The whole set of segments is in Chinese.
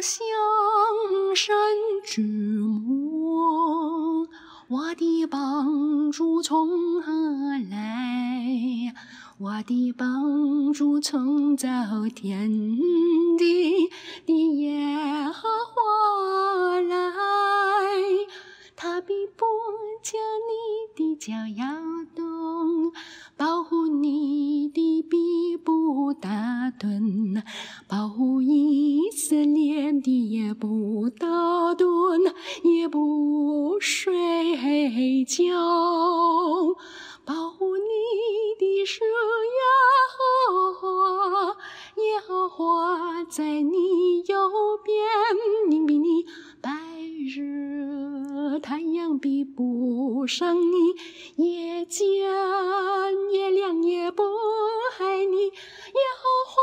向山之母，我的帮助从何来？我的帮助从造天地的耶和华来，他必不将你的脚摇动，保护你的必不打盹，也不睡觉，保护你的是耶和华，耶和华在你右边，你比你白日太阳比不上你，夜间月亮也不害你，耶和华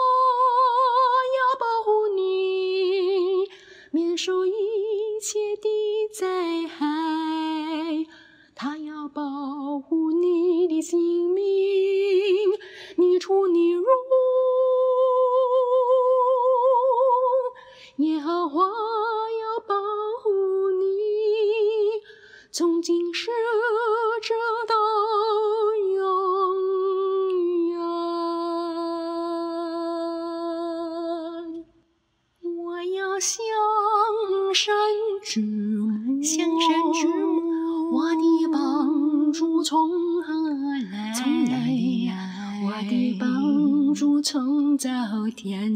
要保护你，免受一一切的灾害。他要保护你的性命，你出你入，耶和华要保护你，从今世直到永远。我要向山之母，向山之母我的帮助从何来？从哪里来我的帮助从造天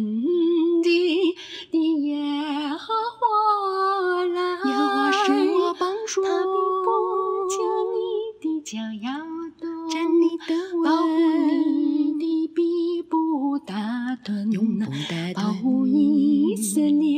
地的耶和华来。耶和华是我帮助，他必不将你的脚摇动，站你的保护，你的必不打盹，保护以色。列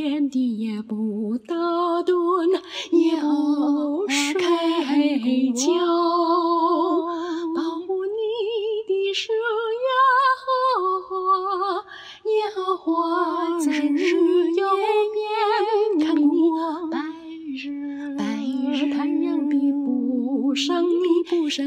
日有绵绵我白日白日太阳比不上，不上。